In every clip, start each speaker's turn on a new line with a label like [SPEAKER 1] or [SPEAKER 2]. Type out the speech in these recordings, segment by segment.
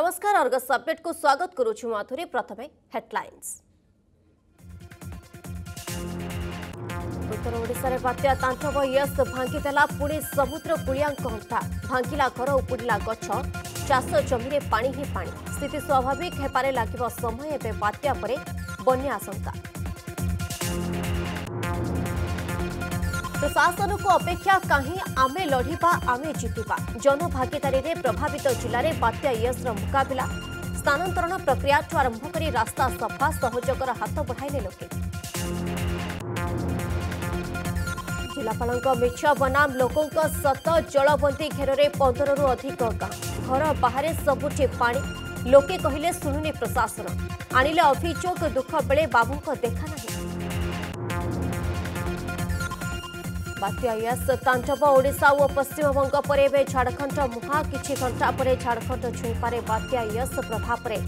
[SPEAKER 1] नमस्कार Argus update को स्वागत करुछु माथुरी प्रथमे उत्तर ओडार बात्या तांथव यश भांगिदेला पुणी समुद्र कूलिया हंता भांगिला घर उपुड़ा गछ चाष जमीने पा ही पा स्थिति स्वाभाविक होबार लगे समय एवं बात्या बना आशंका प्रशासन को अपेक्षा कहीं आम लड़ा आम जितवा जनभागीदारी प्रभावित जिले में बात्या ईयसर मुकबिला स्थानातरण प्रक्रिया आरंभ कर रास्ता सफा सहयोग हाथ बढ़ाने लोके जिलापा मिछ बनाम लोकों सत जलबंदी घेर में पंदर रु अधिक गां घर बाहर सबुठे पा लोके कहले शुणुनी प्रशासन आणिले अभोग दुख बेले बाबू देखा नहीं ବାତ୍ୟା ୟାସ୍ କାଞ୍ଚବ ଓଡ଼ିଶା ଓ ପଶ୍ଚିମବଙ୍ଗ ପରେ ଏବେ ଝାଡ଼ଖଣ୍ଡ ମୁହାଁ କିଛି ଘଣ୍ଟା ପରେ ଝାଡ଼ଖଣ୍ଡ ଛୁଇଁପାରେ ବାତ୍ୟା ୟାସ୍ ପ୍ରଭାବରେ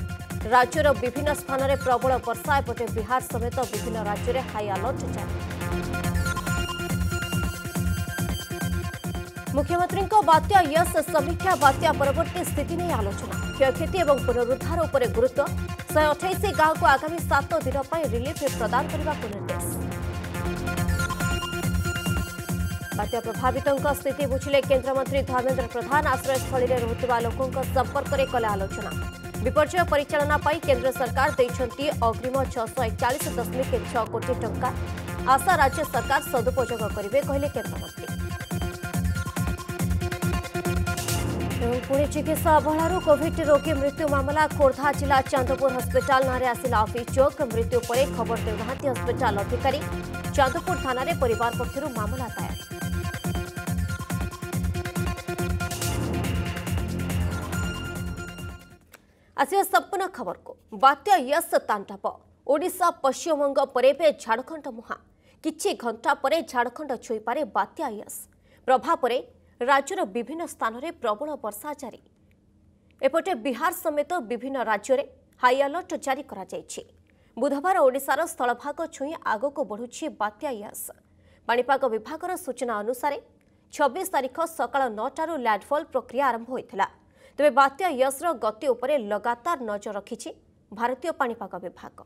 [SPEAKER 1] ରାଜ୍ୟର ବିଭିନ୍ନ ସ୍ଥାନରେ ପ୍ରବଳ ବର୍ଷା ଏପଟେ ବିହାର ସମେତ ବିଭିନ୍ନ ରାଜ୍ୟରେ ହାଇ ଆଲର୍ଟ ଜାରି ମୁଖ୍ୟମନ୍ତ୍ରୀଙ୍କ ବାତ୍ୟା ୟାସ୍ ସମୀକ୍ଷା ବାତ୍ୟା ପରବର୍ତ୍ତୀ ସ୍ଥିତି ନେଇ ଆଲୋଚନା କ୍ଷୟକ୍ଷତି ଏବଂ ପୁନରୁଦ୍ଧାର ଉପରେ ଗୁରୁତ୍ୱ ଶହେ ଅଠେଇଶ ଗାଁକୁ ଆଗାମୀ ସାତ ଦିନ ପାଇଁ ରିଲିଫ୍ ପ୍ରଦାନ କରିବାକୁ ନିର୍ଦ୍ଦେଶ ବାତ୍ୟା ପ୍ରଭାବିତଙ୍କ ସ୍ଥିତି ବୁଝିଲେ କେନ୍ଦ୍ରମନ୍ତ୍ରୀ ଧର୍ମେନ୍ଦ୍ର ପ୍ରଧାନ ଆଶ୍ରୟସ୍ଥଳୀରେ ରହୁଥିବା ଲୋକଙ୍କ ସମ୍ପର୍କରେ କଲେ ଆଲୋଚନା ବିପର୍ଯ୍ୟୟ ପରିଚାଳନା ପାଇଁ କେନ୍ଦ୍ର ସରକାର ଦେଇଛନ୍ତି ଅଗ୍ରିମ ଛଅଶହ ଏକଚାଳିଶ ଦଶମିକ ଛଅ କୋଟି ଟଙ୍କା ଆଶା ରାଜ୍ୟ ସରକାର ସଦୁପଯୋଗ କରିବେ କହିଲେ କେନ୍ଦ୍ରମନ୍ତ୍ରୀ ଏବଂ ପୁଣି ଚିକିତ୍ସା ଅବହେଳାରୁ କୋଭିଡ୍ ରୋଗୀ ମୃତ୍ୟୁ ମାମଲା ଖୋର୍ଦ୍ଧା ଜିଲ୍ଲା ଚାନ୍ଦପୁର ହସ୍ପିଟାଲ ନାଁରେ ଆସିଲା ଅଭିଯୋଗ ମୃତ୍ୟୁ ପରେ ଖବର ଦେଉନାହାନ୍ତି ହସ୍ପିଟାଲ ଅଧିକାରୀ ଚାନ୍ଦପୁର ଥାନାରେ ପରିବାର ପକ୍ଷରୁ ମାମଲା ଦାୟର ଆସିବା ସମ୍ପୂର୍ଣ୍ଣ ଖବରକୁ ବାତ୍ୟା ୟଶ ତାଣ୍ଡବ ଓଡ଼ିଶା ପଶ୍ଚିମବଙ୍ଗ ପରେ ଏବେ ଝାଡ଼ଖଣ୍ଡ ମୁହାଁ କିଛି ଘଣ୍ଟା ପରେ ଝାଡ଼ଖଣ୍ଡ ଛୁଇଁପାରେ ବାତ୍ୟା ୟଶ ପ୍ରଭାବରେ ରାଜ୍ୟର ବିଭିନ୍ନ ସ୍ଥାନରେ ପ୍ରବଳ ବର୍ଷା ଜାରି ଏପଟେ ବିହାର ସମେତ ବିଭିନ୍ନ ରାଜ୍ୟରେ ହାଇ ଆଲର୍ଟ ଜାରି କରାଯାଇଛି ବୁଧବାର ଓଡ଼ିଶାର ସ୍ଥଳଭାଗ ଛୁଇଁ ଆଗକୁ ବଢ଼ୁଛି ବାତ୍ୟା ୟଶ ପାଣିପାଗ ବିଭାଗର ସୂଚନା ଅନୁସାରେ ଛବିଶ ତାରିଖ ସକାଳ ନଅଟାରୁ ଲ୍ୟାଣ୍ଡଫଲ୍ ପ୍ରକ୍ରିୟା ଆରମ୍ଭ ହୋଇଥିଲା ତେବେ ବାତ୍ୟା ୟଶର ଗତି ଉପରେ ଲଗାତାର ନଜର ରଖିଛି ଭାରତୀୟ ପାଣିପାଗ ବିଭାଗ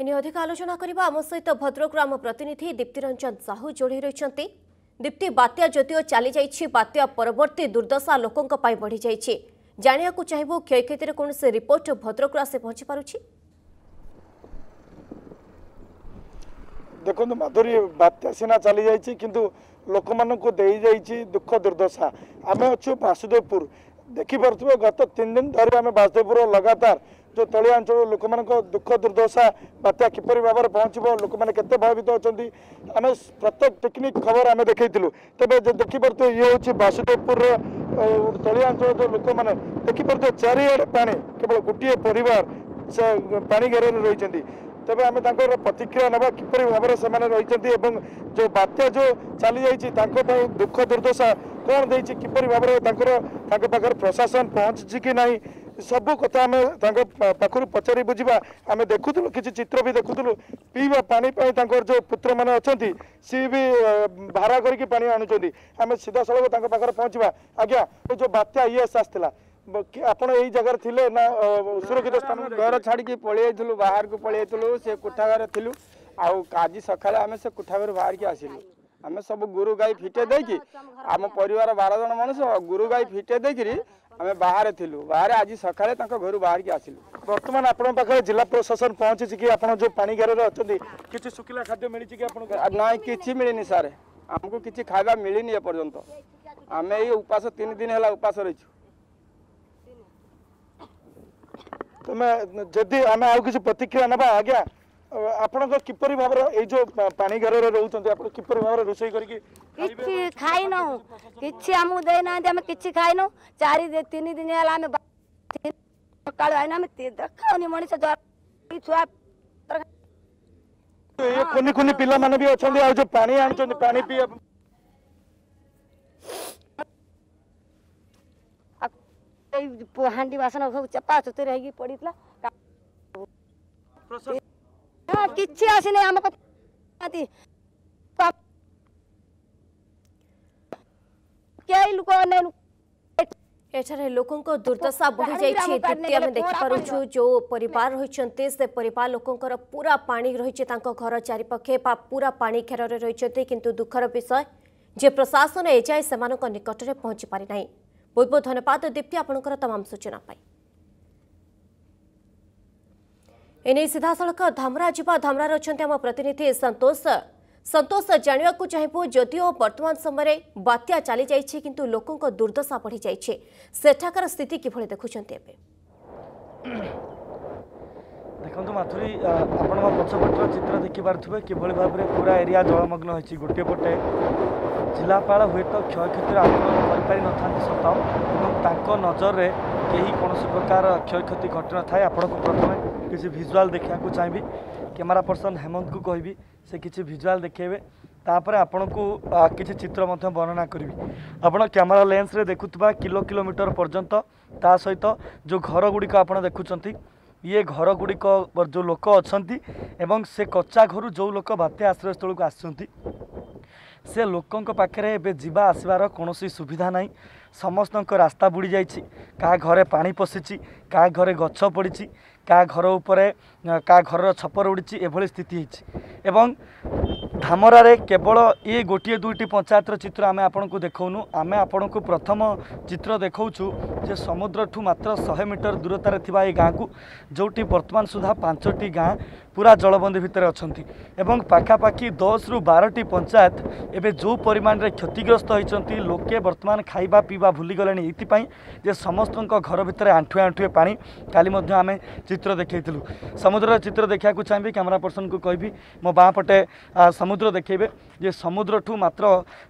[SPEAKER 1] ଏଣି ଅଧିକ ଆଲୋଚନା କରିବା ଆମ ସହିତ ଭଦ୍ରକରୁ ଆମ ପ୍ରତିନିଧି ଦୀପ୍ତି ରଞ୍ଜନ ସାହୁ ଯୋଡ଼ି ରହିଛନ୍ତି ଦୀପ୍ତି ବାତ୍ୟା ଯଦିଓ ଚାଲିଯାଇଛି ବାତ୍ୟା ପରବର୍ତ୍ତୀ ଦୁର୍ଦ୍ଦଶା ଲୋକଙ୍କ ପାଇଁ ବଢ଼ିଯାଇଛି ଜାଣିବାକୁ ଚାହିଁବୁ କ୍ଷୟକ୍ଷତିର କୌଣସି ରିପୋର୍ଟ ଭଦ୍ରକରୁ ଆସି ପହଞ୍ଚିପାରୁଛି
[SPEAKER 2] ଦେଖନ୍ତୁ ମାଧୁରୀ ବାତ୍ୟା ସିନା ଚାଲିଯାଇଛି କିନ୍ତୁ ଲୋକମାନଙ୍କୁ ଦେଇଯାଇଛି ଦୁଃଖ ଦୁର୍ଦ୍ଦଶା ଆମେ ଅଛୁ ବାସୁଦେବପୁର ଦେଖିପାରୁଥିବେ ଗତ ତିନି ଦିନ ଧରି ଆମେ ବାସୁଦେବପୁର ଲଗାତାର ଯେଉଁ ତଳିଆ ଅଞ୍ଚଳର ଲୋକମାନଙ୍କ ଦୁଃଖ ଦୁର୍ଦ୍ଦଶା ବାତ୍ୟା କିପରି ଭାବରେ ପହଞ୍ଚିବ ଲୋକମାନେ କେତେ ଭୟଭୀତ ଅଛନ୍ତି ଆମେ ପ୍ରତ୍ୟେକ ପିକନିକ୍ ଖବର ଆମେ ଦେଖାଇଥିଲୁ ତେବେ ଦେଖିପାରୁଥିବେ ଇଏ ହେଉଛି ବାସୁଦେବପୁରର ତଳିଆ ଅଞ୍ଚଳର ଲୋକମାନେ ଦେଖିପାରୁଥିବେ ଚାରିଆଡ଼େ ପାଣି କେବଳ ଗୋଟିଏ ପରିବାର ସେ ପାଣି ଘେରରେ ରହିଛନ୍ତି ତେବେ ଆମେ ତାଙ୍କର ପ୍ରତିକ୍ରିୟା ନେବା କିପରି ଭାବରେ ସେମାନେ ରହିଛନ୍ତି ଏବଂ ଯେଉଁ ବାତ୍ୟା ଯେଉଁ ଚାଲିଯାଇଛି ତାଙ୍କ ପାଇଁ ଦୁଃଖ ଦୁର୍ଦ୍ଦଶା କ'ଣ ଦେଇଛି କିପରି ଭାବରେ ତାଙ୍କର ତାଙ୍କ ପାଖରେ ପ୍ରଶାସନ ପହଞ୍ଚିଛି କି ନାହିଁ सबु कथा पाखु पचारि बुझि आमे देखुलु चितुलु जो पुत्र म अनि सि सीधा पा आउँछ आमे सिधासल ता जो बात्या इएस आई जगारे न सुरक्षित स्थान डर छाडिक पल्याइ बा पल्याइ सि कुठाघा आउँ आज सक्ले आम
[SPEAKER 3] सोठाघा आसल आमे सब गुरु गाई फिटि आम परिवार बार जो गुरु गाई फिटिएदेखिरी ଆମେ ବାହାରେ ଥିଲୁ ବାହାରେ ଆଜି ସକାଳେ ତାଙ୍କ ଘରୁ ବାହାରିକି ଆସିଲୁ
[SPEAKER 2] ବର୍ତ୍ତମାନ ଆପଣଙ୍କ ପାଖରେ ଜିଲ୍ଲା ପ୍ରଶାସନ ପହଞ୍ଚିଛି କି ଆପଣ ଯେଉଁ ପାଣିଘେରରେ ଅଛନ୍ତି କିଛି ଶୁଖିଲା ଖାଦ୍ୟ ମିଳିଛି କି ଆପଣଙ୍କୁ
[SPEAKER 3] ନାଇଁ କିଛି ମିଳିନି ସାର୍ ଆମକୁ କିଛି ଖାଇବା ମିଳିନି ଏପର୍ଯ୍ୟନ୍ତ ଆମେ ଏଇ ଉପାସ ତିନି ଦିନ ହେଲା ଉପାସ ରହିଛୁ
[SPEAKER 2] ତୁମେ ଯଦି ଆମେ ଆଉ କିଛି ପ୍ରତିକ୍ରିୟା ନେବା ଆଜ୍ଞା ଆପଣଙ୍କ କିପରି ଭାବରେ ଏଇ ଯୋଉ ପାଣି ଘରରେ ରହୁଛନ୍ତି ଆପଣ କିପରି ଭାବରେ ରୋଷେଇ କରିକି
[SPEAKER 4] କିଛି ଖାଇନୁ କିଛି ଆମକୁ ଦେଇନାହାନ୍ତି ଆମେ କିଛି ଖାଇନୁ ଚାରି ତିନି ଦିନ ହେଲା ଆମେ ସକାଳୁ ଆଇନୁ ଆମେ ଦେଖାଉନି ମଣିଷ ଛୁଆ
[SPEAKER 2] କୁନି କୁନି ପିଲାମାନେ ବି ଅଛନ୍ତି ଆଉ ଯୋଉ ପାଣି ଆଣୁଛନ୍ତି ପାଣି ପିଇବା
[SPEAKER 4] ହାଣ୍ଡି ବାସନ ସବୁ ଚେପା ଚୁତିରେ ହେଇକି ପଡିଥିଲା
[SPEAKER 1] हाँ, लोक दुर्दशा बढ़ी जाती आम देखिपु जो परिवार रही से पूरा पा रही घर चारिपे पूरा पा घेर रही किंतु दुखर विषय जे प्रशासन एजाए से निकट में पहुंची पारिनाई बहुत बहुत धन्यवाद दीप्ति आपंकर सूचना पाई ଏନେଇ ସିଧାସଳଖ ଧାମରା ଯିବା ଧାମରାରେ ଅଛନ୍ତି ଆମ ପ୍ରତିନିଧି ସନ୍ତୋଷ ସନ୍ତୋଷ ଜାଣିବାକୁ ଚାହିଁବୁ ଯଦିଓ ବର୍ତ୍ତମାନ ସମୟରେ ବାତ୍ୟା ଚାଲିଯାଇଛି କିନ୍ତୁ ଲୋକଙ୍କ ଦୁର୍ଦ୍ଦଶା ବଢ଼ିଯାଇଛି ସେଠାକାର ସ୍ଥିତି କିଭଳି ଦେଖୁଛନ୍ତି ଏବେ
[SPEAKER 5] ଦେଖନ୍ତୁ ମାଧୁରୀ ଆପଣଙ୍କ ପଛପଟର ଚିତ୍ର ଦେଖିପାରୁଥିବେ କିଭଳି ଭାବରେ ପୁରା ଏରିଆ ଜଳମଗ୍ନ ହୋଇଛି ଗୋଟିଏ ପଟେ ଜିଲ୍ଲାପାଳ ହୁଏତ କ୍ଷୟକ୍ଷତିର ଆକଳନ କରିପାରିନଥାନ୍ତି ସତ ଏବଂ ତାଙ୍କ ନଜରରେ କେହି କୌଣସି ପ୍ରକାର କ୍ଷୟକ୍ଷତି ଘଟିନଥାଏ ଆପଣଙ୍କୁ ପ୍ରଥମେ भिजुल देखाइ चाहिँ क्यमेरा पर्सन हेमंत को से किसिए भिजुवा देखै तापर को आपणु चित्त वर्णना गरे अनि लेंस रे देखुथ किलो किलोमीटर पर्यंत ता सहित जो घर गुडिक आएको ये घर गुडिक जो लोक अहिले से कच्चा घरु जो लोक आश्रय बात्या आश्रयस्थलको आ लोक पाख्या आसबार कनौँसि सुविधा नै समस्तको रास्था बुडि घरे घर पासि कहाँ घरे गछ पडि କାହା ଘର ଉପରେ କାହା ଘରର ଛପର ଉଡ଼ିଛି ଏଭଳି ସ୍ଥିତି ହେଇଛି ଏବଂ ଧାମରାରେ କେବଳ ଏ ଗୋଟିଏ ଦୁଇଟି ପଞ୍ଚାୟତର ଚିତ୍ର ଆମେ ଆପଣଙ୍କୁ ଦେଖାଉନୁ ଆମେ ଆପଣଙ୍କୁ ପ୍ରଥମ ଚିତ୍ର ଦେଖାଉଛୁ ଯେ ସମୁଦ୍ରଠୁ ମାତ୍ର ଶହେ ମିଟର ଦୂରତାରେ ଥିବା ଏ ଗାଁକୁ ଯେଉଁଠି ବର୍ତ୍ତମାନ ସୁଦ୍ଧା ପାଞ୍ଚଟି ଗାଁ ପୁରା ଜଳବନ୍ଦୀ ଭିତରେ ଅଛନ୍ତି ଏବଂ ପାଖାପାଖି ଦଶରୁ ବାରଟି ପଞ୍ଚାୟତ ଏବେ ଯେଉଁ ପରିମାଣରେ କ୍ଷତିଗ୍ରସ୍ତ ହୋଇଛନ୍ତି ଲୋକେ ବର୍ତ୍ତମାନ ଖାଇବା ପିଇବା ଭୁଲିଗଲେଣି ଏଥିପାଇଁ ଯେ ସମସ୍ତଙ୍କ ଘର ଭିତରେ ଆଣ୍ଠୁଏ ଆଣ୍ଠୁଏ ପାଣି କାଲି ମଧ୍ୟ ଆମେ ଚିତ୍ର ଦେଖାଇଥିଲୁ ସମୁଦ୍ରର ଚିତ୍ର ଦେଖିବାକୁ ଚାହିଁବି କ୍ୟାମେରା ପର୍ସନ୍କୁ କହିବି ମୋ ବାଁ ପଟେ ସମୁଦ୍ର ଦେଖାଇବେ ଯେ ସମୁଦ୍ରଠୁ ମାତ୍ର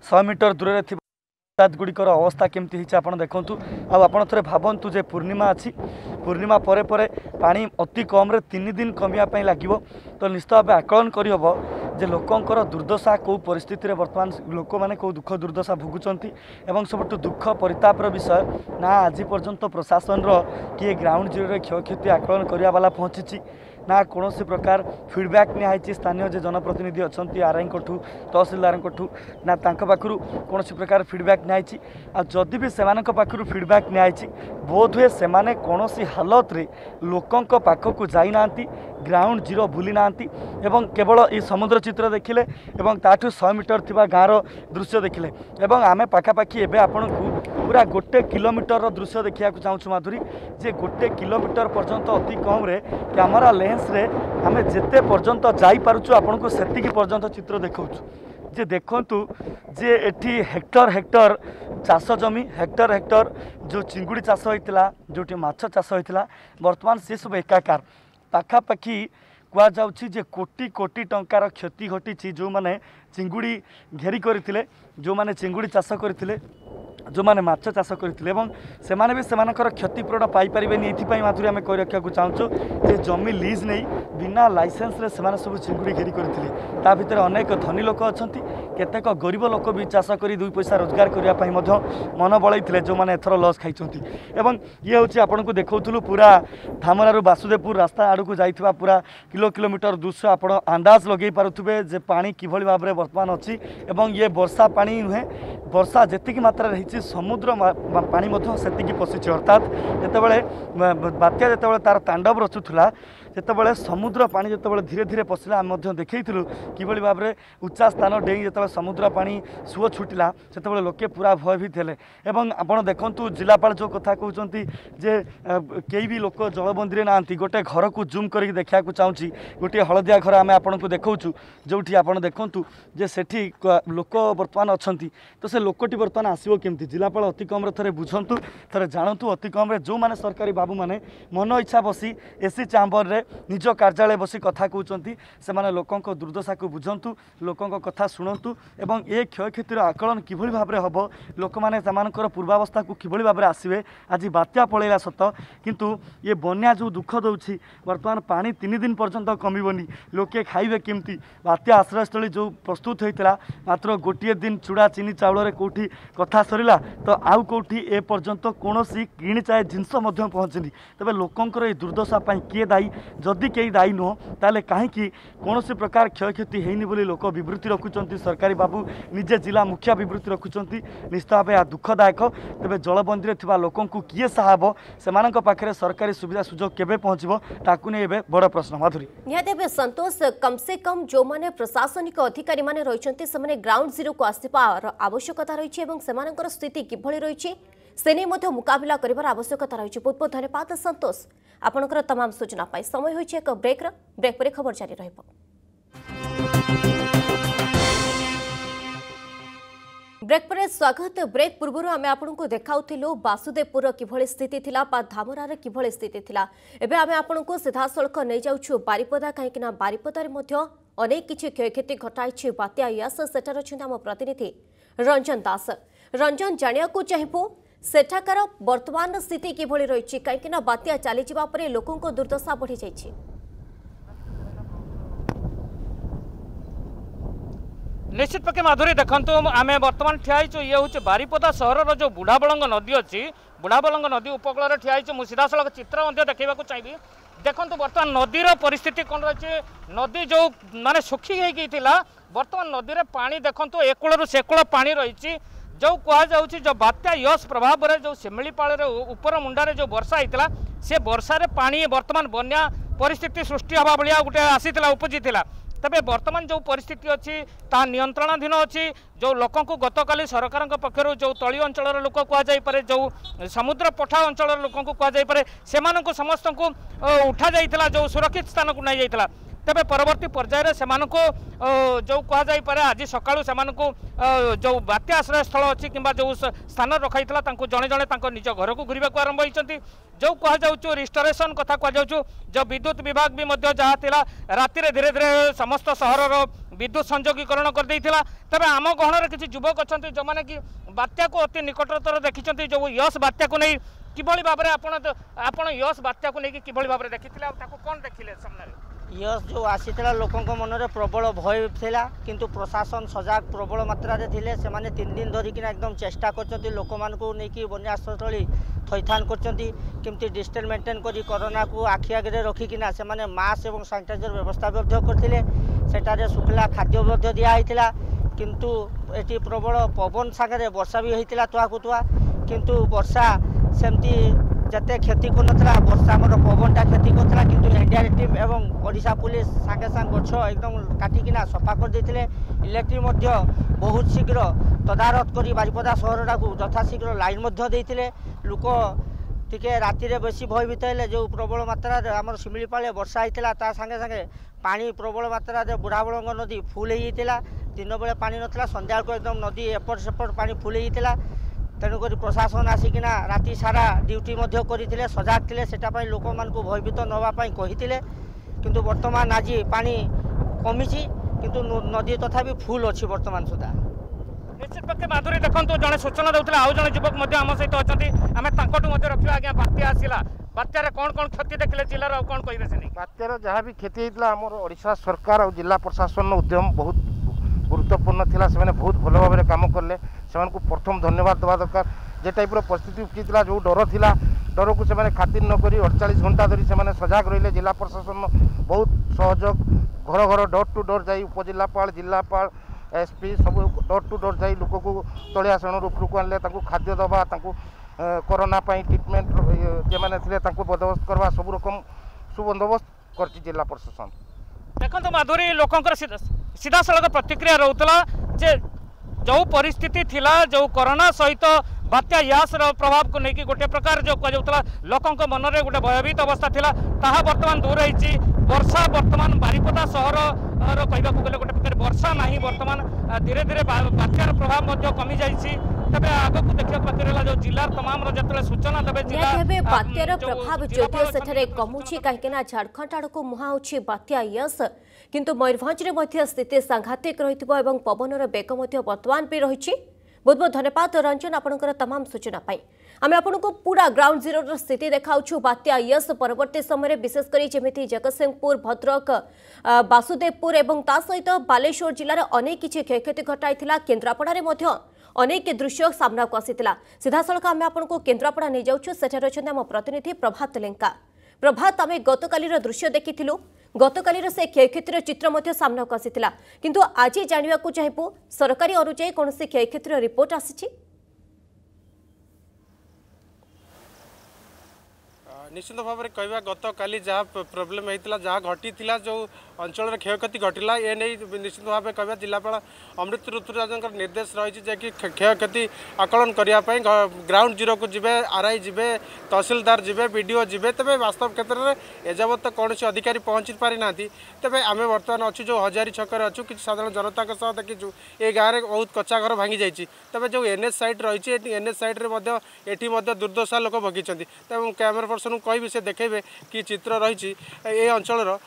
[SPEAKER 5] ଶହେ ମିଟର ଦୂରରେ ଥିବା ଗୁଡ଼ିକର ଅବସ୍ଥା କେମିତି ହେଇଛି ଆପଣ ଦେଖନ୍ତୁ ଆଉ ଆପଣ ଥରେ ଭାବନ୍ତୁ ଯେ ପୂର୍ଣ୍ଣିମା ଅଛି ପୂର୍ଣ୍ଣିମା ପରେ ପରେ ପାଣି ଅତି କମ୍ରେ ତିନି ଦିନ କମିବା ପାଇଁ ଲାଗିବ ତ ନିଶ୍ଚିତ ଭାବେ ଆକଳନ କରିହେବ जे लोककको दुर्दशा को परिस्थिति रे वर्तमान लोक माने को दुख दुर्दशा भुगु चन्ती एवं सबतु दुख परताप विषय ना आजि पर्यंत प्रशासन रो कि ग्राउंड जीरो रे खखिति आकलन करिया वाला पहुचि छि ନା କୌଣସି ପ୍ରକାର ଫିଡ଼ବ୍ୟାକ୍ ନିଆହେଇଛି ସ୍ଥାନୀୟ ଯେ ଜନପ୍ରତିନିଧି ଅଛନ୍ତି ଆର୍ଆଇଙ୍କଠୁ ତହସିଲଦାରଙ୍କଠୁ ନା ତାଙ୍କ ପାଖରୁ କୌଣସି ପ୍ରକାର ଫିଡ଼ବ୍ୟାକ୍ ନିଆହେଇଛି ଆଉ ଯଦି ବି ସେମାନଙ୍କ ପାଖରୁ ଫିଡ଼ବ୍ୟାକ୍ ନିଆହେଇଛି ବୋଧହୁଏ ସେମାନେ କୌଣସି ହାଲତରେ ଲୋକଙ୍କ ପାଖକୁ ଯାଇନାହାନ୍ତି ଗ୍ରାଉଣ୍ଡ ଜିରୋ ଭୁଲିନାହାନ୍ତି ଏବଂ କେବଳ ଏଇ ସମୁଦ୍ର ଚିତ୍ର ଦେଖିଲେ ଏବଂ ତାଠୁ ଶହେ ମିଟର ଥିବା ଗାଁର ଦୃଶ୍ୟ ଦେଖିଲେ ଏବଂ ଆମେ ପାଖାପାଖି ଏବେ ଆପଣଙ୍କୁ পুরা গোটে কিলোমিটর দৃশ্য দেখা চাহুছু মাধুরী যে গোটে কিলোমিটর পর্যন্ত অতি কমরে ক্যামেরা লেন্সরে আমি যেতে পর্যন্ত যাইপারুছু আপনার সেতিকি পর্যন্ত চিত্র দেখাউছু যে দেখন্তু যে এটি হেক্টর হেক্টর চাষ জমি হেক্টর হেক্টর যে চিঙ্গুড়ি চাষ হয়েছিল যেটি মাছ চাষ হয়েছিল বর্তমান সেসব একাকার পাখাপাখি କୁହାଯାଉଛି ଯେ କୋଟି କୋଟି ଟଙ୍କାର କ୍ଷତି ଘଟିଛି ଯେଉଁମାନେ ଚିଙ୍ଗୁଡ଼ି ଘେରି କରିଥିଲେ ଯେଉଁମାନେ ଚିଙ୍ଗୁଡ଼ି ଚାଷ କରିଥିଲେ ଯେଉଁମାନେ ମାଛ ଚାଷ କରିଥିଲେ ଏବଂ ସେମାନେ ବି ସେମାନଙ୍କର କ୍ଷତିପୂରଣ ପାଇପାରିବେନି ଏଥିପାଇଁ ମାଧୁରୀ ଆମେ କହି ରଖିବାକୁ ଚାହୁଁଛୁ ଯେ ଜମି ଲିଜ୍ ନେଇ ବିନା ଲାଇସେନ୍ସରେ ସେମାନେ ସବୁ ଚିଙ୍ଗୁଡ଼ି ଘେରି କରିଥିଲେ ତା ଭିତରେ ଅନେକ ଧନୀ ଲୋକ ଅଛନ୍ତି କେତେକ ଗରିବ ଲୋକ ବି ଚାଷ କରି ଦୁଇ ପଇସା ରୋଜଗାର କରିବା ପାଇଁ ମଧ୍ୟ ମନ ବଳାଇଥିଲେ ଯେଉଁମାନେ ଏଥର ଲସ୍ ଖାଇଛନ୍ତି ଏବଂ ଇଏ ହେଉଛି ଆପଣଙ୍କୁ ଦେଖାଉଥିଲୁ ପୁରା ଧାମରାରୁ ବାସୁଦେବପୁର ରାସ୍ତା ଆଡ଼କୁ ଯାଇଥିବା ପୁରା କିଲୋ କିଲୋମିଟର ଦୃଶ୍ୟ ଆପଣ ଅନ୍ଦାଜ ଲଗାଇ ପାରୁଥିବେ ଯେ ପାଣି କିଭଳି ଭାବରେ ବର୍ତ୍ତମାନ ଅଛି ଏବଂ ଇଏ ବର୍ଷା ପାଣି ନୁହେଁ ବର୍ଷା ଯେତିକି ମାତ୍ରାରେ ଯେତେବେଳେ ହେଇଛି ସମୁଦ୍ର ପାଣି ମଧ୍ୟ ସେତିକି ପଶିଛି ଅର୍ଥାତ୍ ଯେତେବେଳେ ବାତ୍ୟା ଯେତେବେଳେ ତା'ର ତାଣ୍ଡବ ରଚୁଥିଲା ସେତେବେଳେ ସମୁଦ୍ର ପାଣି ଯେତେବେଳେ ଧୀରେ ଧୀରେ ପଶିଲା ଆମେ ମଧ୍ୟ ଦେଖେଇଥିଲୁ କିଭଳି ଭାବରେ ଉଚ୍ଚା ସ୍ଥାନ ଡେଇଁ ଯେତେବେଳେ ସମୁଦ୍ର ପାଣି ସୁଅ ଛୁଟିଲା ସେତେବେଳେ ଲୋକେ ପୁରା ଭୟଭୀତ ହେଲେ ଏବଂ ଆପଣ ଦେଖନ୍ତୁ ଜିଲ୍ଲାପାଳ ଯେଉଁ କଥା କହୁଛନ୍ତି ଯେ କେହି ବି ଲୋକ ଜଳବନ୍ଦୀରେ ନାହାନ୍ତି ଗୋଟେ ଘରକୁ ଜୁମ୍ କରିକି ଦେଖିବାକୁ ଚାହୁଁଛି ଗୋଟିଏ ହଳଦିଆ ଘର ଆମେ ଆପଣଙ୍କୁ ଦେଖାଉଛୁ ଯେଉଁଠି ଆପଣ ଦେଖନ୍ତୁ ଯେ ସେଠି ଲୋକ ବର୍ତ୍ତମାନ ଅଛନ୍ତି ତ ସେ ଲୋକଟି ବର୍ତ୍ତମାନ ଆସିବ କେମିତି ଜିଲ୍ଲାପାଳ ଅତି କମ୍ରେ ଥରେ ବୁଝନ୍ତୁ ଥରେ ଜାଣନ୍ତୁ ଅତି କମ୍ରେ ଯେଉଁମାନେ ସରକାରୀ ବାବୁମାନେ ମନ ଇଚ୍ଛା ବସି ଏସି ଚାମ୍ବରରେ ନିଜ କାର୍ଯ୍ୟାଳୟ ବସି କଥା କହୁଛନ୍ତି ସେମାନେ ଲୋକଙ୍କ ଦୁର୍ଦ୍ଦଶାକୁ ବୁଝନ୍ତୁ ଲୋକଙ୍କ କଥା ଶୁଣନ୍ତୁ ଏବଂ ଏ କ୍ଷୟକ୍ଷତିର ଆକଳନ କିଭଳି ଭାବରେ ହେବ ଲୋକମାନେ ସେମାନଙ୍କର ପୂର୍ବାବସ୍ଥାକୁ କିଭଳି ଭାବରେ ଆସିବେ ଆଜି ବାତ୍ୟା ପଳେଇଲା ସତ କିନ୍ତୁ ଏ ବନ୍ୟା ଯେଉଁ ଦୁଃଖ ଦେଉଛି ବର୍ତ୍ତମାନ ପାଣି ତିନି ଦିନ ପର୍ଯ୍ୟନ୍ତ କମିବନି ଲୋକେ ଖାଇବେ କେମିତି ବାତ୍ୟା ଆଶ୍ରୟସ୍ଥଳୀ ଯେଉଁ ପ୍ରସ୍ତୁତ ହୋଇଥିଲା ମାତ୍ର ଗୋଟିଏ ଦିନ ଚୁଡ଼ା ଚିନି ଚାଉଳରେ କେଉଁଠି କଥା ସରିଲା ତ ଆଉ କେଉଁଠି ଏପର୍ଯ୍ୟନ୍ତ କୌଣସି କିଣିଚାଏ ଜିନିଷ ମଧ୍ୟ ପହଞ୍ଚିନି ତେବେ ଲୋକଙ୍କର ଏ ଦୁର୍ଦ୍ଦଶା ପାଇଁ କିଏ ଦାୟୀ ଯଦି କେହି ଦାୟୀ ନୁହଁ ତାହେଲେ କାହିଁକି କୌଣସି ପ୍ରକାର କ୍ଷୟକ୍ଷତି ହେଇନି ବୋଲି ଲୋକ ବିବୃତ୍ତି ରଖୁଛନ୍ତି ସରକାରୀ ବାବୁ ନିଜେ ଜିଲ୍ଲା ମୁଖିଆ ବିବୃତ୍ତି ରଖୁଛନ୍ତି ନିଶ୍ଚିତ ଭାବେ ଏହା ଦୁଃଖଦାୟକ ତେବେ ଜଳବନ୍ଦୀରେ ଥିବା ଲୋକଙ୍କୁ କିଏ ସାହାବ ସେମାନଙ୍କ ପାଖରେ ସରକାରୀ ସୁବିଧା ସୁଯୋଗ କେବେ ପହଞ୍ଚିବ ତାକୁ ନେଇ ଏବେ ବଡ଼ ପ୍ରଶ୍ନ ମାଧୁରୀ
[SPEAKER 1] ନିହାତି ଏବେ ସନ୍ତୋଷ କମ୍ ସେ କମ୍ ଯେଉଁମାନେ ପ୍ରଶାସନିକ ଅଧିକାରୀମାନେ ରହିଛନ୍ତି ସେମାନେ ଗ୍ରାଉଣ୍ଡ ଜିରୋକୁ ଆସିବା ଆବଶ୍ୟକତା ରହିଛି ଏବଂ ସେମାନଙ୍କର ସ୍ଥିତି କିଭଳି ରହିଛି ସେ ନେଇ ମଧ୍ୟ ମୁକାବିଲା କରିବାର ଆବଶ୍ୟକତା ରହିଛି ବହୁତ ବହୁତ ଧନ୍ୟବାଦ ସନ୍ତୋଷ ଆପଣଙ୍କର ତମାମ ସୂଚନା ପାଇଁ ସମୟ ହୋଇଛି ଏକ ବ୍ରେକ୍ର ବ୍ରେକ୍ ପରେ ଖବର ଜାରି ରହିବ ବ୍ରେକ୍ ପରେ ସ୍ୱାଗତ ବ୍ରେକ୍ ପୂର୍ବରୁ ଆମେ ଆପଣଙ୍କୁ ଦେଖାଉଥିଲୁ ବାସୁଦେବପୁରର କିଭଳି ସ୍ଥିତି ଥିଲା ବା ଧାମରାର କିଭଳି ସ୍ଥିତି ଥିଲା ଏବେ ଆମେ ଆପଣଙ୍କୁ ସିଧାସଳଖ ନେଇଯାଉଛୁ ବାରିପଦା କାହିଁକିନା ବାରିପଦାରେ ମଧ୍ୟ ଅନେକ କିଛି କ୍ଷୟକ୍ଷତି ଘଟାଇଛି ବାତ୍ୟା ୟାସ ସେଠାରେ ଅଛନ୍ତି ଆମ ପ୍ରତିନିଧି ରଞ୍ଜନ ଦାସ ରଞ୍ଜନ ଜାଣିବାକୁ ଚାହିଁବୁ ସେଠାକାର ବର୍ତ୍ତମାନ ସ୍ଥିତି କିଭଳି ରହିଛି କାହିଁକିନା ବାତ୍ୟା ଚାଲିଯିବା ପରେ ଲୋକଙ୍କ ଦୁର୍ଦ୍ଦଶା ବଢ଼ିଯାଇଛି
[SPEAKER 6] ନିଶ୍ଚିତ ପକ୍ଷେ ମାଧୁରୀ ଦେଖନ୍ତୁ ଆମେ ବର୍ତ୍ତମାନ ଠିଆ ହେଇଛୁ ଇଏ ହେଉଛି ବାରିପଦା ସହରର ଯେଉଁ ବୁଢ଼ାବଳଙ୍ଗ ନଦୀ ଅଛି ବୁଢ଼ାବଳଙ୍ଗ ନଦୀ ଉପକୂଳରେ ଠିଆ ହେଇଛୁ ମୁଁ ସିଧାସଳଖ ଚିତ୍ର ମଧ୍ୟ ଦେଖାଇବାକୁ ଚାହିଁବି ଦେଖନ୍ତୁ ବର୍ତ୍ତମାନ ନଦୀର ପରିସ୍ଥିତି କ'ଣ ରହିଛି ନଦୀ ଯେଉଁ ମାନେ ଶୁଖି ହେଇକି ଥିଲା ବର୍ତ୍ତମାନ ନଦୀରେ ପାଣି ଦେଖନ୍ତୁ ଏକୂଳରୁ ସେକୂଳ ପାଣି ରହିଛି जो କୁହାଯାଉଛି ଯେଉଁ ବାତ୍ୟା ୟସ୍ ପ୍ରଭାବରେ ଯେଉଁ ଶିମିଳିପାଳରେ ଉପର ମୁଣ୍ଡରେ ଯେଉଁ ବର୍ଷା ହେଇଥିଲା ସେ ବର୍ଷାରେ ପାଣି ବର୍ତ୍ତମାନ ବନ୍ୟା ପରିସ୍ଥିତି ସୃଷ୍ଟି ହେବା ଭଳିଆ ଗୋଟେ ଆସିଥିଲା ଉପୁଜିଥିଲା ତେବେ ବର୍ତ୍ତମାନ ଯେଉଁ ପରିସ୍ଥିତି ଅଛି ତାହା ନିୟନ୍ତ୍ରଣାଧୀନ ଅଛି ଯେଉଁ ଲୋକଙ୍କୁ ଗତକାଲି ସରକାରଙ୍କ ପକ୍ଷରୁ ଯେଉଁ ତଳି ଅଞ୍ଚଳର ଲୋକ କୁହାଯାଇପାରେ ଯେଉଁ ସମୁଦ୍ର ପଠା ଅଞ୍ଚଳର ଲୋକଙ୍କୁ କୁହାଯାଇପାରେ ସେମାନଙ୍କୁ ସମସ୍ତଙ୍କୁ ଉଠାଯାଇଥିଲା ଯେଉଁ ସୁରକ୍ଷିତ ସ୍ଥାନକୁ ନିଆଯାଇଥିଲା तपाईँ पवर्ती पर्यावर त्यो जो कहाँ पऱ्यो आज सकालुसम्म जो बात्याश्रयस्थल अस् कम्बा जो स्थान रखाइला जे जे तरको घुरको आरम्भ जो कुरेसन कथा कु जो विद्युत विभाग पनि जहाँ थाहा छ रातिर धीरे धिरे समस्त सहरर विद्युत संयगीकरण गरिदिइला ते आम गहनर जुवक अनि जो बात्या को अति निकटरतर देखिन्छ जो यस् बात्याक भावर आप आप यस् बात्याको नकि कि भएर देखिले सामे યશ
[SPEAKER 7] જો આસીલા લોકોક મનરે પ્રબળ ભય થયા કિંતુ પ્રશાસન સજાગ પ્રબળ માત્રારે થિલે સેમાને તીન દિન ધરિકિના એકદમ ચેષ્ટા કરચંતી લોકમાનકુ નેકી બન્યા આશ્રયસ્થળી ଥଇଥାନ କରୁଛନ୍ତି କେମିତି ଡିଷ୍ଟାନ୍ସ ମେଣ୍ଟେନ୍ କରି କରୋନାକୁ ଆଖି ଆଗରେ ରଖିକିନା ସେମାନେ ମାସ୍କ ଏବଂ ସାନିଟାଇଜର ବ୍ୟବସ୍ଥା ମଧ୍ୟ କରିଥିଲେ ସେଠାରେ ଶୁଖିଲା ଖାଦ୍ୟ ମଧ୍ୟ ଦିଆହେଇଥିଲା କିନ୍ତୁ ଏଠି ପ୍ରବଳ ପବନ ସାଙ୍ଗରେ ବର୍ଷା ବି ହୋଇଥିଲା ତୁହାକୁ ତୁହା କିନ୍ତୁ ବର୍ଷା ସେମିତି যেতে ক্ষতি করুনଥିଲା ବର୍ଷା ଆମର ପବନଟା କ୍ଷତି କରୁଥିଲା କିନ୍ତୁ ଏନ୍ଡିଆର୍ ଟିମ୍ ଏବଂ ଓଡ଼ିଶା ପୁଲିସ ସାଙ୍ଗେ ସାଙ୍ଗେ ଗଛ ଏକଦମ କାଟିକିନା ସଫା କରିଦେଇଥିଲେ ଇଲେକ୍ଟ୍ରି ମଧ୍ୟ ବହୁତ ଶୀଘ୍ର ତଦାରଖ କରି ବାରିପଦା ସହରଟାକୁ ଯଥାଶୀଘ୍ର ଲାଇନ୍ ମଧ୍ୟ ଦେଇଥିଲେ ଲୋକ ଟିକେ ରାତିରେ ବେଶୀ ଭୟଭୀତ ହେଲେ ଯେଉଁ ପ୍ରବଳ ମାତ୍ରାରେ ଆମର ଶିମିଳିପାଳରେ ବର୍ଷା ହେଇଥିଲା ତା ସାଙ୍ଗେ ସାଙ୍ଗେ ପାଣି ପ୍ରବଳ ମାତ୍ରାରେ ବୁଢ଼ାବଳଙ୍ଗ ନଦୀ ଫୁଲ୍ ହେଇଯାଇଥିଲା ଦିନବେଳେ ପାଣି ନଥିଲା ସନ୍ଧ୍ୟାବେଳକୁ ଏକଦମ ନଦୀ ଏପଟ ସେପଟ ପାଣି ଫୁଲ୍ ହେଇଯାଇଥିଲା তেণুকরি প্রশাসন আসিকিনা রাতে সারা ডিউটি মধ্যে করে সজাগ লে সেটা লোক ভয়ভীত নেওয়া কে কিন্তু বর্তমান আজি পা কমিছি কিন্তু নদী তথাপি ফুল
[SPEAKER 6] অছি বর্তমান সুদ্ধা নিশ্চিত পক্ষে মাধুরী দেখুন জন সূচনা দেওয়া আউ জন যুবক আমার সহ অনেক আমি তাঁকু রক্ষা আজ্ঞা বাত্যা আসলা বাত্যার কোণ কোণ ক্ষতি দেখলে জেলার আউ কোণ কে সে
[SPEAKER 8] বাত্যার যা বি ক্ষতি হয়েছিল আমার ওড়শা সরকার আর জেলা প্রশাসন উদ্যম বহুত ଗୁରୁତ୍ୱପୂର୍ଣ୍ଣ ଥିଲା ସେମାନେ ବହୁତ ଭଲ ଭାବରେ କାମ କଲେ ସେମାନଙ୍କୁ ପ୍ରଥମ ଧନ୍ୟବାଦ ଦେବା ଦରକାର ଯେ ଟାଇପ୍ର ପରିସ୍ଥିତି ଉପୁଜିଥିଲା ଯେଉଁ ଡର ଥିଲା ଡରକୁ ସେମାନେ ଖାତିର ନକରି ଅଡ଼ଚାଳିଶ ଘଣ୍ଟା ଧରି ସେମାନେ ସଜାଗ ରହିଲେ ଜିଲ୍ଲା ପ୍ରଶାସନ ବହୁତ ସହଯୋଗ ଘର ଘର ଡୋର୍ ଟୁ ଡୋର୍ ଯାଇ ଉପଜିଲ୍ଲାପାଳ ଜିଲ୍ଲାପାଳ ଏସ୍ପି ସବୁ ଡୋର୍ ଟୁ ଡୋର୍ ଯାଇ ଲୋକକୁ ତଳିଆ ଶ୍ରେଣୀରୁ ଉପରକୁ ଆଣିଲେ ତାଙ୍କୁ ଖାଦ୍ୟ ଦେବା ତାଙ୍କୁ କରୋନା ପାଇଁ ଟ୍ରିଟମେଣ୍ଟ ଯେମାନେ ଥିଲେ ତାଙ୍କୁ ବନ୍ଦୋବସ୍ତ କରିବା ସବୁ ରକମ ସୁବନ୍ଦୋବସ୍ତ କରିଛି ଜିଲ୍ଲା ପ୍ରଶାସନ
[SPEAKER 6] ଦେଖନ୍ତୁ ମାଧୁରୀ ଲୋକଙ୍କର ସିଧାସଳଖ ପ୍ରତିକ୍ରିୟା ରହୁଥିଲା ଯେ ଯେଉଁ ପରିସ୍ଥିତି ଥିଲା ଯେଉଁ କରୋନା ସହିତ ବାତ୍ୟା ଇହାସର ପ୍ରଭାବକୁ ନେଇକି ଗୋଟେ ପ୍ରକାର ଯେଉଁ କୁହାଯାଉଥିଲା ଲୋକଙ୍କ ମନରେ ଗୋଟେ ଭୟଭୀତ ଅବସ୍ଥା ଥିଲା ତାହା ବର୍ତ୍ତମାନ ଦୂର ହେଇଛି ବର୍ଷା ବର୍ତ୍ତମାନ ବାରିପଦା ସହରର କହିବାକୁ ଗଲେ ଗୋଟେ ପ୍ରକାର ବର୍ଷା ନାହିଁ ବର୍ତ୍ତମାନ ଧୀରେ ଧୀରେ ବାତ୍ୟାର ପ୍ରଭାବ ମଧ୍ୟ କମିଯାଇଛି ତେବେ ଆଗକୁ ଦେଖିବାକୁ ବାକି ରହିଲା ଯେଉଁ ଜିଲ୍ଲାର ତମାମର ଯେତେବେଳେ ସୂଚନା ଦେବେ ଜିଲ୍ଲା ଏବେ
[SPEAKER 1] ବାତ୍ୟାର ପ୍ରଭାବ ଯଦିଓ ସେଠାରେ କମୁଛି କାହିଁକି ନା ଝାଡ଼ଖଣ୍ଡ ଆଡ଼କୁ ମୁହାଁଉଛି ବାତ୍ୟା ୟସ୍ କିନ୍ତୁ ମୟୂରଭଞ୍ଜରେ ମଧ୍ୟ ସ୍ଥିତି ସାଂଘାତିକ ରହିଥିବ ଏବଂ ପବନର ବେଗ ମଧ୍ୟ ବର୍ତ୍ତମାନ ବି ରହିଛି ବହୁତ ବହୁତ ଧନ୍ୟବାଦ ରଞ୍ଜନ ଆପଣଙ୍କର ତମାମ ସୂଚନା ପାଇଁ ଆମେ ଆପଣଙ୍କୁ ପୁରା ଗ୍ରାଉଣ୍ଡ ଜିରୋର ସ୍ଥିତି ଦେଖାଉଛୁ ବାତ୍ୟା ୟସ୍ ପରବର୍ତ୍ତୀ ସମୟରେ ବିଶେଷ କରି ଯେମିତି ଜଗତସିଂହପୁର ଭଦ୍ରକ ବାସୁଦେବପୁର ଏବଂ ତା ସହିତ ବାଲେଶ୍ୱର ଜିଲ୍ଲାରେ ଅନେକ କିଛି କ୍ଷୟକ୍ଷତି ଘଟାଇଥିଲା କେନ୍ଦ୍ରାପଡ଼ାରେ ମଧ୍ୟ ଅନେକ ଦୃଶ୍ୟ ସାମ୍ନାକୁ ଆସିଥିଲା ସିଧାସଳଖ ଆମେ ଆପଣଙ୍କୁ କେନ୍ଦ୍ରାପଡ଼ା ନେଇଯାଉଛୁ ସେଠାରେ ଅଛନ୍ତି ଆମ ପ୍ରତିନିଧି ପ୍ରଭାତ ଲେଙ୍କା ପ୍ରଭାତ ଆମେ ଗତକାଲିର ଦୃଶ୍ୟ ଦେଖିଥିଲୁ ଗତକାଲିର ସେ କ୍ଷୟକ୍ଷତିର ଚିତ୍ର ମଧ୍ୟ ସାମ୍ନାକୁ ଆସିଥିଲା କିନ୍ତୁ ଆଜି ଜାଣିବାକୁ ଚାହିଁବୁ ସରକାରୀ ଅନୁଯାୟୀ କୌଣସି କ୍ଷୟକ୍ଷତିର ରିପୋର୍ଟ ଆସିଛି
[SPEAKER 9] ନିଶ୍ଚିତ ଭାବରେ କହିବା ଗତକାଲି ଯାହା ପ୍ରୋବ୍ଲେମ୍ ହେଇଥିଲା ଯାହା ଘଟିଥିଲା ଯେଉଁ ଅଞ୍ଚଳରେ କ୍ଷୟକ୍ଷତି ଘଟିଲା ଏ ନେଇ ନିଶ୍ଚିତ ଭାବେ କହିବା ଜିଲ୍ଲାପାଳ ଅମୃତ ଋତୁରାଜଙ୍କର ନିର୍ଦ୍ଦେଶ ରହିଛି ଯେ କି କ୍ଷୟକ୍ଷତି ଆକଳନ କରିବା ପାଇଁ ଗ୍ରାଉଣ୍ଡ ଜିରୋକୁ ଯିବେ ଆର୍ଆଇ ଯିବେ ତହସିଲଦାର ଯିବେ ବିଡ଼ିଓ ଯିବେ ତେବେ ବାସ୍ତବ କ୍ଷେତ୍ରରେ ଏଯାବତ କୌଣସି ଅଧିକାରୀ ପହଞ୍ଚି ପାରିନାହାନ୍ତି ତେବେ ଆମେ ବର୍ତ୍ତମାନ ଅଛୁ ଯେଉଁ ହଜାରୀ ଛକରେ ଅଛୁ କିଛି ସାଧାରଣ ଜନତାଙ୍କ ସହ ଦେଖିଛୁ ଏ ଗାଁରେ ବହୁତ କଚ୍ଚା ଘର ଭାଙ୍ଗିଯାଇଛି ତେବେ ଯେଉଁ ଏନ୍ଏଚ୍ ସାଇଟ୍ ରହିଛି ଏନ୍ଏଚ୍ ସାଇଟ୍ରେ ମଧ୍ୟ ଏଠି ମଧ୍ୟ ଦୁର୍ଦ୍ଦଶା ଲୋକ ଭୋଗିଛନ୍ତି ତେବେ କ୍ୟାମେରା ପର୍ସନ୍ କହିବି ସେ ଦେଖେଇବେ କି ଚିତ୍ର ରହିଛି ଏ ଅଞ୍ଚଳର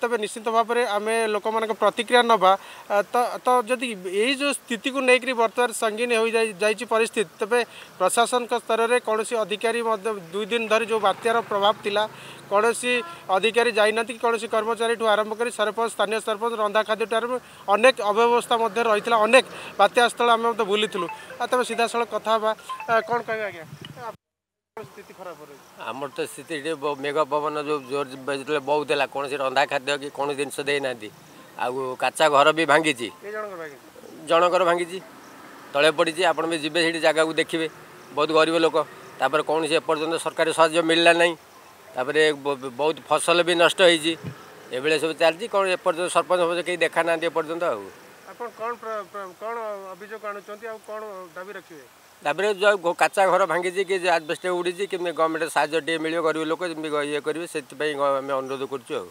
[SPEAKER 9] ତେବେ ନିଶ୍ଚିତ ଭାବରେ ଆମେ ଲୋକମାନଙ୍କ ପ୍ରତିକ୍ରିୟା ନେବା ତ ଯଦି ଏଇ ଯେଉଁ ସ୍ଥିତିକୁ ନେଇକରି ବର୍ତ୍ତମାନ ସଙ୍ଗୀନ ହୋଇଯାଇଛି ପରିସ୍ଥିତି ତେବେ ପ୍ରଶାସନଙ୍କ ସ୍ତରରେ କୌଣସି ଅଧିକାରୀ ମଧ୍ୟ ଦୁଇ ଦିନ ଧରି ଯେଉଁ ବାତ୍ୟାର ପ୍ରଭାବ ଥିଲା କୌଣସି ଅଧିକାରୀ ଯାଇନାହାନ୍ତି କି କୌଣସି କର୍ମଚାରୀଠୁ ଆରମ୍ଭ କରି ସରପଞ୍ଚ ସ୍ଥାନୀୟ ସରପଞ୍ଚ ରନ୍ଧା ଖାଦ୍ୟଠାରୁ ଅନେକ ଅବ୍ୟବସ୍ଥା ମଧ୍ୟ ରହିଥିଲା ଅନେକ ବାତ୍ୟାସ୍ଥଳ ଆମେ ମଧ୍ୟ ବୁଲିଥିଲୁ ଆଉ ତେବେ ସିଧାସଳଖ କଥା ହେବା କ'ଣ କହିବା ଆଜ୍ଞା
[SPEAKER 10] ଆମର ତ ସ୍ଥିତି ଏଠି ମେଘ ପବନ ଯେଉଁ ଜୋର ଯେତେବେଳେ ବହୁତ ହେଲା କୌଣସି ରନ୍ଧା ଖାଦ୍ୟ କି କୌଣସି ଜିନିଷ ଦେଇନାହାନ୍ତି ଆଉ କାଚା ଘର ବି ଭାଙ୍ଗିଛି ଜଣଙ୍କର ଭାଙ୍ଗିଛି ତଳେ ପଡ଼ିଛି ଆପଣ ବି ଯିବେ ସେଠି ଜାଗାକୁ ଦେଖିବେ ବହୁତ ଗରିବ ଲୋକ ତାପରେ କୌଣସି ଏପର୍ଯ୍ୟନ୍ତ ସରକାରୀ ସାହାଯ୍ୟ ମିଳିଲା ନାହିଁ ତାପରେ ବହୁତ ଫସଲ ବି ନଷ୍ଟ ହେଇଛି ଏଭଳିଆ ସବୁ ଚାଲିଛି କ'ଣ ଏପର୍ଯ୍ୟନ୍ତ ସରପଞ୍ଚ ଫରପଞ୍ଚ କେହି ଦେଖା ନାହାନ୍ତି ଏପର୍ଯ୍ୟନ୍ତ ଆଉ
[SPEAKER 9] ଆପଣ କ'ଣ କ'ଣ ଅଭିଯୋଗ ଆଣୁଛନ୍ତି ଆଉ କ'ଣ ଦାବି ରଖିବେ
[SPEAKER 10] ତାପରେ ଯେଉଁ କାଚା ଘର ଭାଙ୍ଗିଛି କି ଆଜବେଷ୍ଟ ଉଡ଼ିଛି କେମିତି ଗଭର୍ଣ୍ଣମେଣ୍ଟ ସାହାଯ୍ୟ ଟିକେ ମିଳିବ ଗରିବ ଲୋକ ଯେମିତି ଇଏ କରିବେ ସେଥିପାଇଁ ଆମେ ଅନୁରୋଧ କରୁଛୁ ଆଉ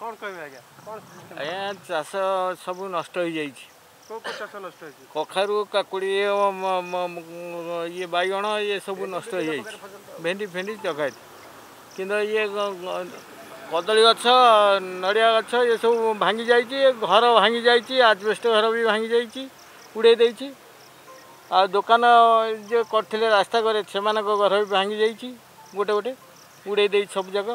[SPEAKER 9] କ'ଣ କହିବେ ଆଜ୍ଞା
[SPEAKER 11] ଆଜ୍ଞା ଚାଷ ସବୁ ନଷ୍ଟ ହୋଇଯାଇଛି କଖାରୁ କାକୁଡ଼ି ଇଏ ବାଇଗଣ ଇଏ ସବୁ ନଷ୍ଟ ହୋଇଯାଇଛି ଭେଣ୍ଡି ଫେଣ୍ଡି ଚକାଇଛି କିନ୍ତୁ ଇଏ କଦଳୀ ଗଛ ନଡ଼ିଆ ଗଛ ଏସବୁ ଭାଙ୍ଗି ଯାଇଛି ଘର ଭାଙ୍ଗି ଯାଇଛି ଆଜବେଷ୍ଟ ଘର ବି ଭାଙ୍ଗି ଯାଇଛି ଉଡ଼େଇ ଦେଇଛି ଆଉ ଦୋକାନ ଯେ କରିଥିଲେ ରାସ୍ତା କରେ ସେମାନଙ୍କ ଘର ବି ଭାଙ୍ଗି ଯାଇଛି ଗୋଟେ ଗୋଟେ ଉଡ଼େଇ ଦେଇଛି ସବୁଯାକ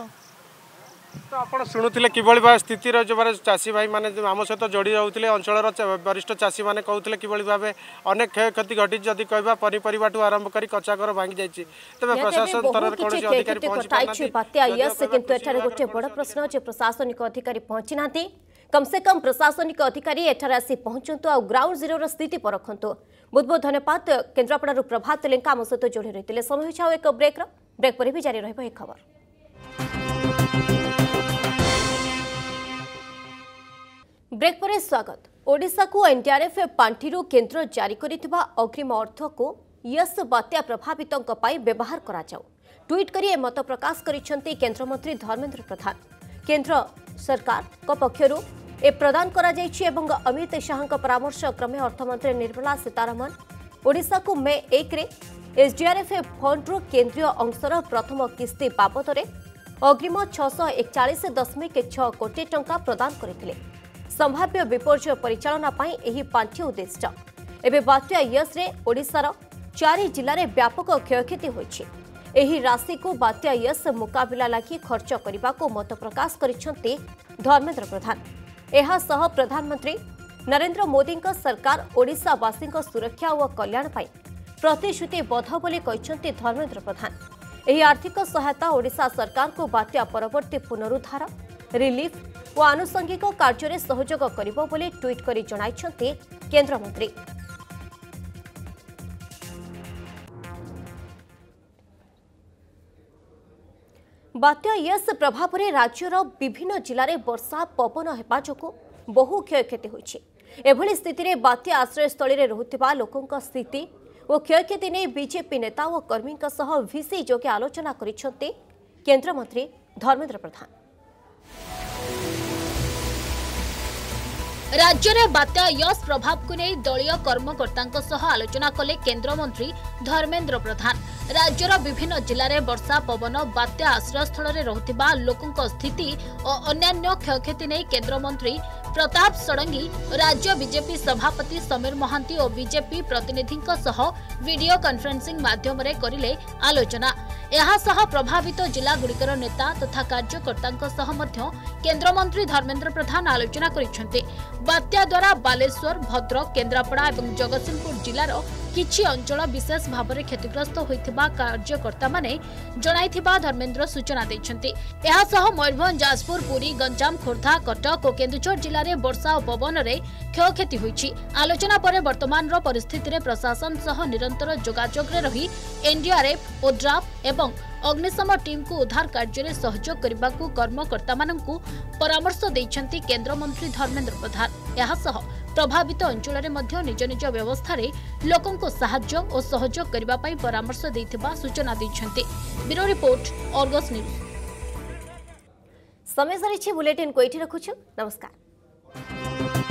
[SPEAKER 9] ତ ଆପଣ ଶୁଣୁଥିଲେ କିଭଳି ଭାବେ ସ୍ଥିତିର ଯେଉଁମାନେ ଚାଷୀ ଭାଇମାନେ ଆମ ସହିତ ଯୋଡ଼ି ରହୁଥିଲେ ଅଞ୍ଚଳର ବରିଷ୍ଠ ଚାଷୀମାନେ କହୁଥିଲେ କିଭଳି ଭାବେ ଅନେକ କ୍ଷୟକ୍ଷତି ଘଟିଛି ଯଦି କହିବା ପନିପରିବାଠୁ ଆରମ୍ଭ କରି କଚା ଘର ଭାଙ୍ଗି ଯାଇଛି ତେବେ ପ୍ରଶାସନ ସ୍ତରରେ କୌଣସି ଅଧିକାରୀ ପହଞ୍ଚି
[SPEAKER 1] ପାରୁନାହାନ୍ତି ବାତ୍ୟା କିନ୍ତୁ ଏଠାରେ ଗୋଟିଏ ବଡ଼ ପ୍ରଶ୍ନ ଯେ ପ୍ରଶାସନିକ ଅଧିକାରୀ ପହଞ୍ଚି ନାହାନ୍ତି कम से कम प्रशासनिक अधिकारी एठार आसी आ ग्राउंड जीरो स्थिति परखतु बहुत बहुत धन्यवाद केन्द्रापड़ प्रभात लेंका आम सहित जोड़ी रही समय हो एक ब्रेक्र ब्रेक पर भी जारी रही खबर ब्रेक पर स्वागत ओडा को एनडीआरएफ पांठि केन्द्र जारी कर अग्रिम अर्थ को यस बात्या प्रभावित व्यवहार कराऊ कर मत प्रकाश कर धर्मेन्द्र प्रधान केन्द्र सरकार पक्षर ଏ ପ୍ରଦାନ କରାଯାଇଛି ଏବଂ ଅମିତ ଶାହାଙ୍କ ପରାମର୍ଶ କ୍ରମେ ଅର୍ଥମନ୍ତ୍ରୀ ନିର୍ମଳା ସୀତାରମଣ ଓଡ଼ିଶାକୁ ମେ ଏକରେ ଏସ୍ଡିଆର୍ଏଫ୍ ଫଣ୍ଡରୁ କେନ୍ଦ୍ରୀୟ ଅଂଶର ପ୍ରଥମ କିସ୍ତି ବାବଦରେ ଅଗ୍ରିମ ଛଅଶହ ଏକଚାଳିଶ ଦଶମିକ ଛଅ କୋଟି ଟଙ୍କା ପ୍ରଦାନ କରିଥିଲେ ସମ୍ଭାବ୍ୟ ବିପର୍ଯ୍ୟୟ ପରିଚାଳନା ପାଇଁ ଏହି ପାଣ୍ଠି ଉଦ୍ଦିଷ୍ଟ ଏବେ ବାତ୍ୟା ୟସ୍ରେ ଓଡ଼ିଶାର ଚାରି ଜିଲ୍ଲାରେ ବ୍ୟାପକ କ୍ଷୟକ୍ଷତି ହୋଇଛି ଏହି ରାଶିକୁ ବାତ୍ୟା ୟସ୍ ମୁକାବିଲା ଲାଗି ଖର୍ଚ୍ଚ କରିବାକୁ ମତ ପ୍ରକାଶ କରିଛନ୍ତି ଧର୍ମେନ୍ଦ୍ର ପ୍ରଧାନ यहसह प्रधानमंत्री नरेन्द्र मोदी सरकार ओडावासी सुरक्षा और कल्याण प्रतिश्रुतिबद्ध बोली धर्मेन्द्र प्रधान यह आर्थिक सहायता ओडा सरकार को बात्या परवर्त पुनरुद्धार रिलीफ और आनुषंगिक कार्य सहयोग करीट कर केन्द्रमंत्री ବାତ୍ୟା ୟେସ୍ ପ୍ରଭାବରେ ରାଜ୍ୟର ବିଭିନ୍ନ ଜିଲ୍ଲାରେ ବର୍ଷା ପବନ ହେବା ଯୋଗୁଁ ବହୁ କ୍ଷୟକ୍ଷତି ହୋଇଛି ଏଭଳି ସ୍ଥିତିରେ ବାତ୍ୟା ଆଶ୍ରୟସ୍ଥଳୀରେ ରହୁଥିବା ଲୋକଙ୍କ ସ୍ଥିତି ଓ କ୍ଷୟକ୍ଷତି ନେଇ ବିଜେପି ନେତା ଓ କର୍ମୀଙ୍କ ସହ ଭିସି ଯୋଗେ ଆଲୋଚନା କରିଛନ୍ତି କେନ୍ଦ୍ରମନ୍ତ୍ରୀ ଧର୍ମେନ୍ଦ୍ର ପ୍ରଧାନ
[SPEAKER 12] ରାଜ୍ୟରେ ବାତ୍ୟା ୟସ୍ ପ୍ରଭାବକୁ ନେଇ ଦଳୀୟ କର୍ମକର୍ତ୍ତାଙ୍କ ସହ ଆଲୋଚନା କଲେ କେନ୍ଦ୍ରମନ୍ତ୍ରୀ ଧର୍ମେନ୍ଦ୍ର ପ୍ରଧାନ ରାଜ୍ୟର ବିଭିନ୍ନ ଜିଲ୍ଲାରେ ବର୍ଷା ପବନ ବାତ୍ୟା ଆଶ୍ରୟସ୍ଥଳରେ ରହୁଥିବା ଲୋକଙ୍କ ସ୍ଥିତି ଓ ଅନ୍ୟାନ୍ୟ କ୍ଷୟକ୍ଷତି ନେଇ କେନ୍ଦ୍ରମନ୍ତ୍ରୀ प्रताप षडंगी राज्य विजेपी सभापति समीर महांती और विजेपी प्रतिनिधि वीडियो कॉन्फ्रेंसिंग माध्यम करे आलोचना यहसह प्रभावित जिलागुड़िकर नेता तथा कार्यकर्ता केन्द्रमंत्री धर्मेन्द्र प्रधान आलोचना करत्या द्वारा बालेश्वर भद्रक केन्द्रापड़ा और जगत सिंहपुर जिलार किसी अंचल विशेष भाव क्षतिग्रस्त होता कार्यकर्ता जन धर्मेन्द्र सूचना देखते मयूरभ जाजपुर पुरी गंजाम खोर्धा कटक और केन्दुर जिले में बर्षा और पवन में क्षयति आलोचना पर बर्तमान परिस्थित प्रशासन सह निरंतर जोजोग रही एनडीआरएफ ओड्राफ एवं अग्निशम टीम को उद्धार कार्योग कर्मकर्ता परामर्श देखते केन्द्रमंत्री धर्मेन्द्र प्रधान ପ୍ରଭାବିତ ଅଞ୍ଚଳରେ ମଧ୍ୟ ନିଜ ନିଜ ବ୍ୟବସ୍ଥାରେ ଲୋକଙ୍କୁ ସାହାଯ୍ୟ ଓ ସହଯୋଗ କରିବା ପାଇଁ ପରାମର୍ଶ ଦେଇଥିବା ସୂଚନା ଦେଇଛନ୍ତି
[SPEAKER 1] ସମୟ ସରିଛି ବୁଲେଟିନ୍କୁ ଏଇଠି ରଖୁଛୁ ନମସ୍କାର